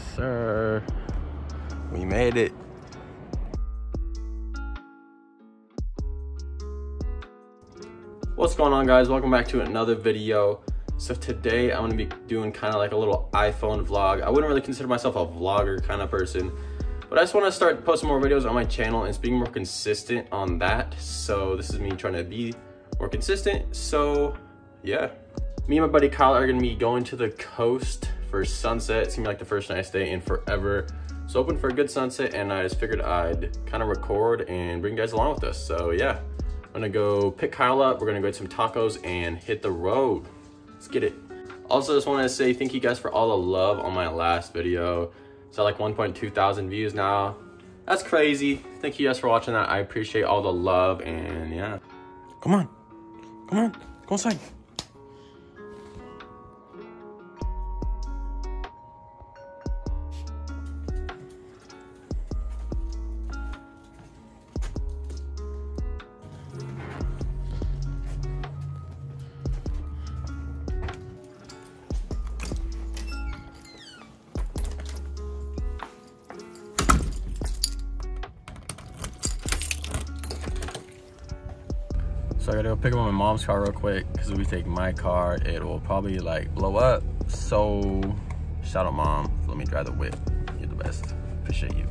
Yes, sir. We made it. What's going on guys? Welcome back to another video. So today I'm gonna be doing kind of like a little iPhone vlog. I wouldn't really consider myself a vlogger kind of person, but I just wanna start posting more videos on my channel and being more consistent on that. So this is me trying to be more consistent. So yeah, me and my buddy Kyle are gonna be going to the coast for sunset. It's like the first nice day in forever. So open for a good sunset and I just figured I'd kind of record and bring you guys along with us. So yeah, I'm gonna go pick Kyle up. We're gonna go get some tacos and hit the road. Let's get it. Also just wanna say thank you guys for all the love on my last video. It's at like 1.2 thousand views now. That's crazy. Thank you guys for watching that. I appreciate all the love and yeah. Come on, come on, go inside. So I gotta go pick up my mom's car real quick because if we take my car, it will probably like blow up. So shout out mom, let me drive the whip. You're the best. Appreciate you.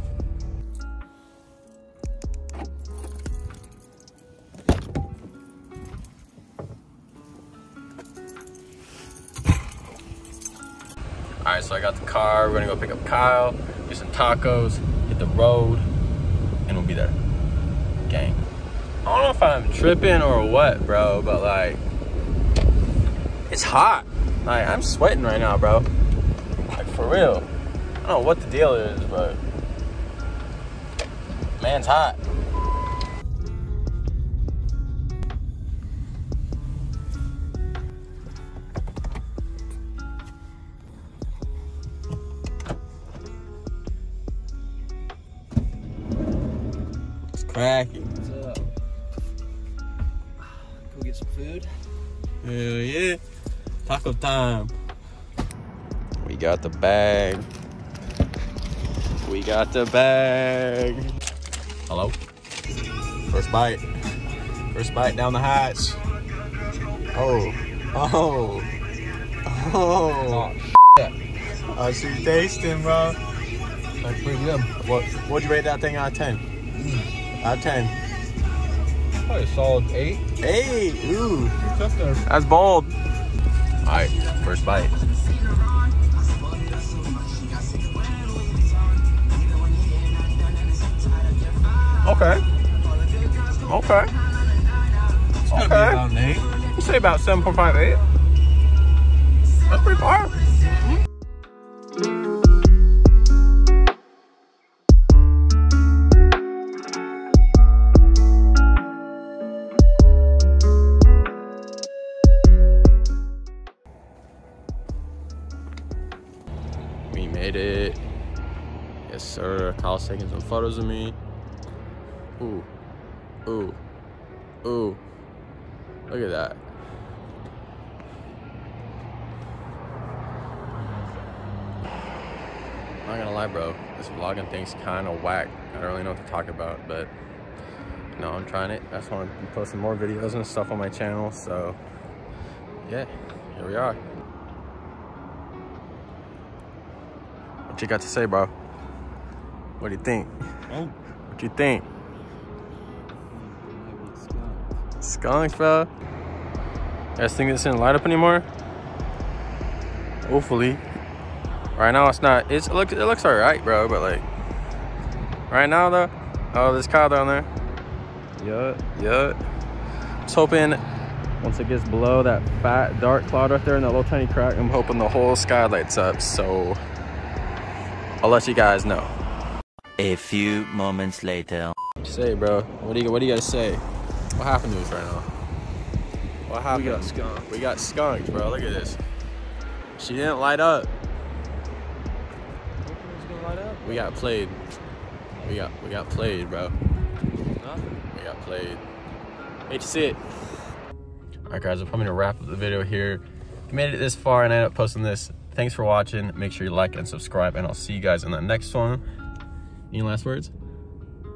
All right, so I got the car. We're gonna go pick up Kyle, do some tacos, hit the road, and we'll be there. Gang. I don't know if I'm tripping or what, bro, but like, it's hot. Like, I'm sweating right now, bro. Like, for real. I don't know what the deal is, but man's hot. It's cracking. Get some food. Hell yeah. Taco time. We got the bag. We got the bag. Hello? First bite. First bite down the hatch. Oh. Oh. Oh. oh I see you tasting, bro. That's pretty good. What what'd you rate that thing out of 10? Mm. Out of 10. Probably a solid eight. Eight. ooh. Tough there. That's bold. All right, first bite. Okay. Okay. It's gonna be Okay. about an eight. You say about 7.58. That's pretty far. Sir. Kyle's taking some photos of me. Ooh. Ooh. Ooh. Look at that. I'm not gonna lie, bro. This vlogging thing's kind of whack. I don't really know what to talk about, but no, I'm trying it. I just want to be posting more videos and stuff on my channel. So, yeah, here we are. What you got to say, bro? What do you think? Oh. What you think? Skunk, bro. You guys think this didn't light up anymore? Hopefully. Right now it's not. It's it looks it looks alright, bro. But like, right now though, oh, there's Kyle down there. Yup, yup. Just hoping once it gets below that fat dark cloud right there in that little tiny crack, I'm hoping the whole sky lights up. So I'll let you guys know. A few moments later. Say, bro. What do you what do you guys say? What happened to us right now? What happened? We got skunked. We got skunked, bro. Look at this. She didn't light up. We got played. We got we got played, bro. We got played. Hate to see it. Alright guys, I'm probably gonna wrap up the video here. If you made it this far and I end up posting this, Thanks for watching. Make sure you like and subscribe, and I'll see you guys in the next one. Any last words?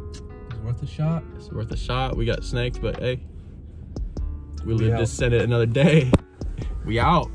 It's worth a shot. It's worth a shot. We got snaked, but hey, we We live to send it another day. We out.